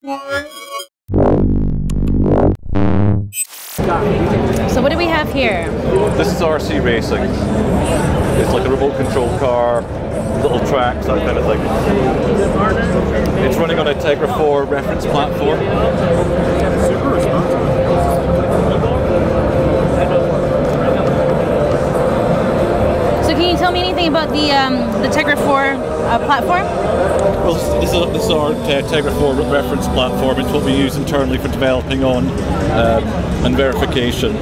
So what do we have here? This is RC racing. It's like a remote control car, little tracks, that kind of thing. It's running on a Tegra 4 reference platform. Can you tell me anything about the um, the Tegra 4 uh, platform? Well, this is, this is our uh, Tegra 4 reference platform. It's what we use internally for developing on um, and verification.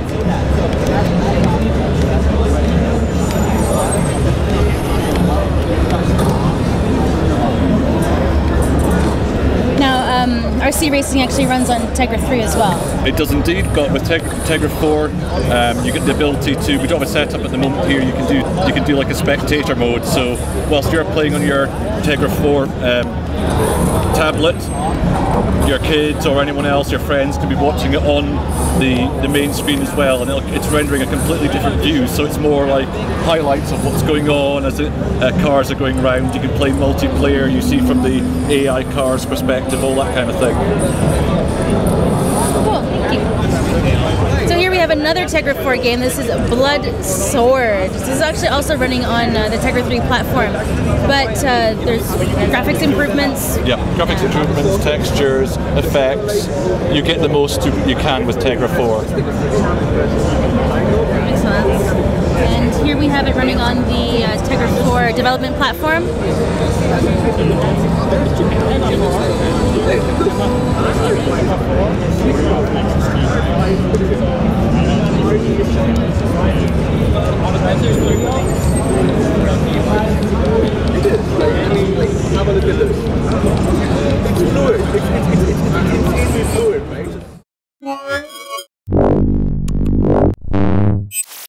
RC Racing actually runs on Tegra 3 as well. It does indeed. but with Tegra, Tegra 4, um, you get the ability to. We don't have a setup at the moment here. You can do you can do like a spectator mode. So whilst you're playing on your Tegra 4 um, tablet, your kids or anyone else, your friends, can be watching it on the, the main screen as well, and it's rendering a completely different view. So it's more like highlights of what's going on as uh, cars are going round. You can play multiplayer. You see from the AI cars perspective, all that kind of thing. Cool, thank you. So have another Tegra 4 game. This is Blood Sword. This is actually also running on uh, the Tegra 3 platform, but uh, there's graphics improvements. Yeah, graphics improvements, textures, effects. You get the most you you can with Tegra 4. Excellent. And here we have it running on the uh, Tegra 4 development platform. Have a